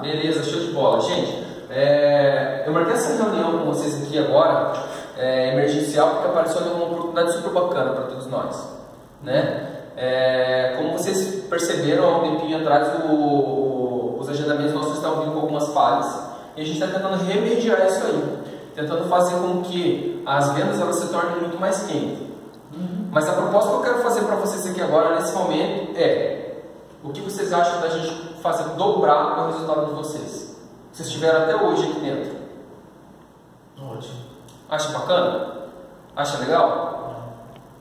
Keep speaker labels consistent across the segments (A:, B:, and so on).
A: Beleza, show de bola. Gente, é, eu marquei essa reunião com vocês aqui agora, é, emergencial, porque apareceu uma oportunidade super bacana para todos nós. Né? É, como vocês perceberam há um tempinho atrás, o, o, os agendamentos nossos estavam vindo com algumas falhas e a gente está tentando remediar isso aí, tentando fazer com que as vendas elas se tornem muito mais quentes. Uhum. Mas a proposta que eu quero fazer para vocês aqui agora, nesse momento, é o que vocês acham da gente fazer dobrar o resultado de vocês? Vocês tiveram até hoje aqui dentro.
B: Ótimo.
A: Acha bacana? Acha legal?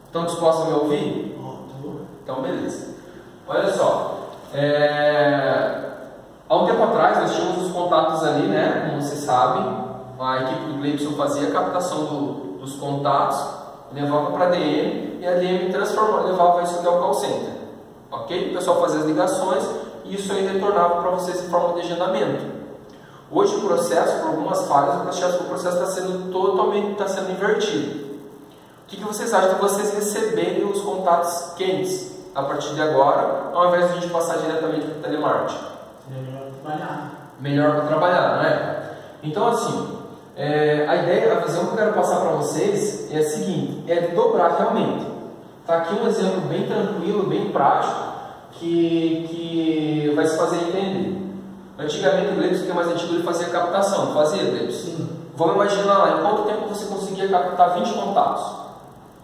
A: Estão dispostos a me ouvir? Então, beleza. Olha só. É... Há um tempo atrás nós tínhamos os contatos ali, né? Como vocês sabem, a equipe do Gleibson fazia a captação do, dos contatos, levava para a DM e a DM transformava, levava isso até o call center. Ok? O pessoal fazia as ligações e isso aí retornava para vocês em forma de agendamento. Hoje o processo, por algumas falhas, o processo, o processo está sendo totalmente está sendo invertido. O que, que vocês acham de vocês receberem os contatos quentes a partir de agora, ao invés de a gente passar diretamente para o telemarketing?
B: Melhor trabalhar.
A: Melhor para trabalhar, não é? Então assim, é, a ideia, a visão que eu quero passar para vocês é a seguinte, é dobrar realmente. Está aqui um exemplo bem tranquilo, bem prático, que, que vai se fazer entender. Antigamente o Gleibson, que é mais antigo, ele fazia captação, fazia Gleibson?
B: Sim.
A: Vamos imaginar lá, em quanto tempo você conseguia captar 20 contatos?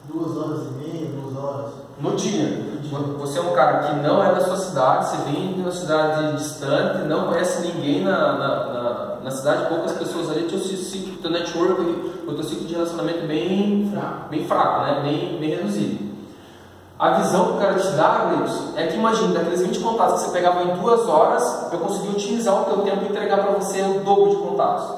B: Duas horas e meia, duas horas.
A: No dia. Você é um cara que não é da sua cidade, você vem de uma cidade distante, não conhece ninguém na, na, na, na cidade, poucas pessoas ali, teu ciclo, teu network, o teu ciclo de relacionamento bem fraco, bem fraco né? bem, bem reduzido. A visão que eu quero te dar, Gleibson, é que imagine, daqueles 20 contatos que você pegava em duas horas, eu consegui utilizar o teu tempo e entregar para você o dobro de contatos.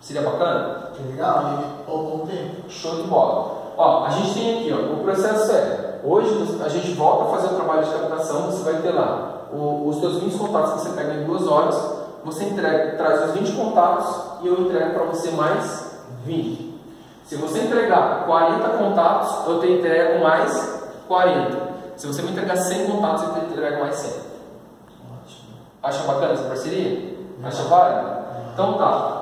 A: Seria bacana?
B: Que legal, e um tempo.
A: Show de bola. Ó, a gente tem aqui, ó, o processo é, hoje a gente volta a fazer o trabalho de captação, você vai ter lá o, os seus 20 contatos que você pega em duas horas, você entrega, traz os 20 contatos e eu entrego para você mais 20. Se você entregar 40 contatos, eu te entrego mais 40. Se você me entregar 100 contatos, eu te entrego mais 100.
B: Ótimo.
A: Acha bacana essa parceria? Acha válido? Então tá.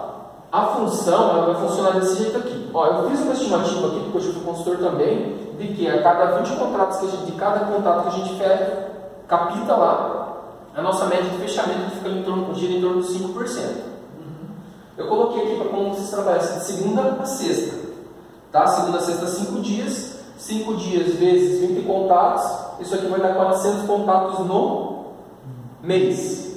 A: A função ela vai funcionar desse jeito aqui. Ó, eu fiz uma estimativa aqui, porque eu fui consultor também, de que a cada 20 contratos que a gente, de cada contato que a gente fecha, capita lá, a nossa média de fechamento fica em torno, gira em torno de 5%. Uhum. Eu coloquei aqui para como vocês trabalham de segunda a sexta. Tá? Segunda a sexta, 5 dias. 5 dias vezes 20 contatos, isso aqui vai dar 400 contatos no mês.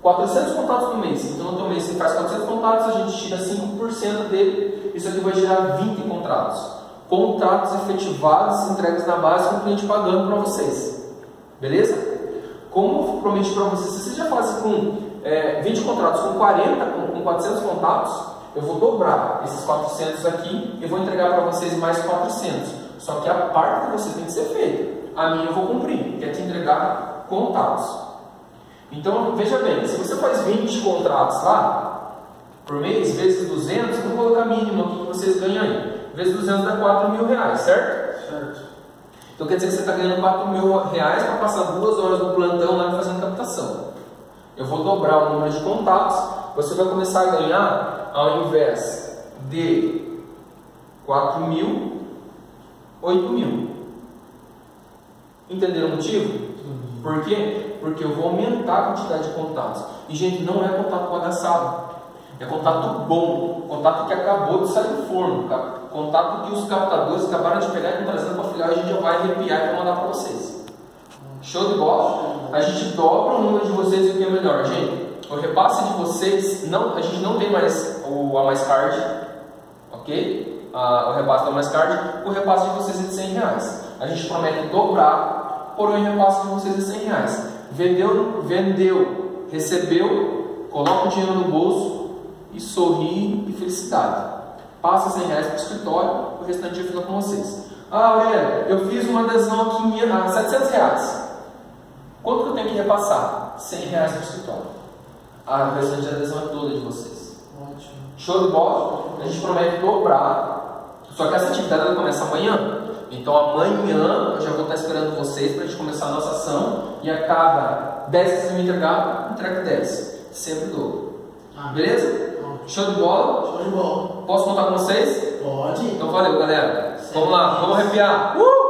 A: 400 contatos no mês. Então, no mês você faz 400 contatos, a gente tira 5% dele, isso aqui vai gerar 20 contratos. Contratos efetivados, entregues na base com o cliente pagando para vocês. Beleza? Como prometi para vocês, se vocês já fazem com é, 20 contratos com 40, com, com 400 contatos, eu vou dobrar esses 400 aqui e vou entregar para vocês mais 400. Só que a parte que você tem que ser feita. A minha eu vou cumprir, que é te entregar contatos. Então, veja bem, se você faz 20 contratos lá, por mês, vezes 200, vou colocar mínimo aqui que vocês ganham aí. Vezes 200 dá 4 mil reais, certo?
B: Certo.
A: Então quer dizer que você está ganhando 4 mil reais para passar duas horas no plantão lá fazendo captação. Eu vou dobrar o número de contatos, você vai começar a ganhar, ao invés de 4 mil, 8 mil. Entenderam o motivo? Por quê? Porque eu vou aumentar a quantidade de contatos. E, gente, não é contato bagaçado. É contato bom. Contato que acabou de sair do forno. Contato que os captadores acabaram de pegar e estão trazendo para a filial e a gente já vai arrepiar e vai mandar para vocês. Show de bola? A gente dobra o número de vocês e o que é melhor, gente. O repasse de vocês, não, a gente não tem mais o A mais card, ok? A, o repasse da Mais Card, o repasse de vocês é de 100 reais. A gente promete dobrar, porém o repasse de vocês é 100 reais. Vendeu, vendeu, recebeu, coloca o dinheiro no bolso e sorri de felicidade. Passa 100 reais para o escritório, o restante fica com vocês. Ah, Aurélio, eu fiz uma adesão aqui a 700 reais. Quanto que eu tenho que repassar? 100 reais para o escritório. A restante de adesão é toda de vocês.
B: Ótimo.
A: Show de bola? A gente promete dobrar só que essa atividade ela começa amanhã. Então amanhã eu já vou estar esperando vocês para a gente começar a nossa ação e a cada 10 que me entregar, entregue 10. sempre dou.
B: Ah,
A: Beleza? Show de bola?
B: Show de bola.
A: Posso contar com vocês?
B: Pode.
A: Então valeu, galera. Vamos lá, vamos arrepiar. Uh!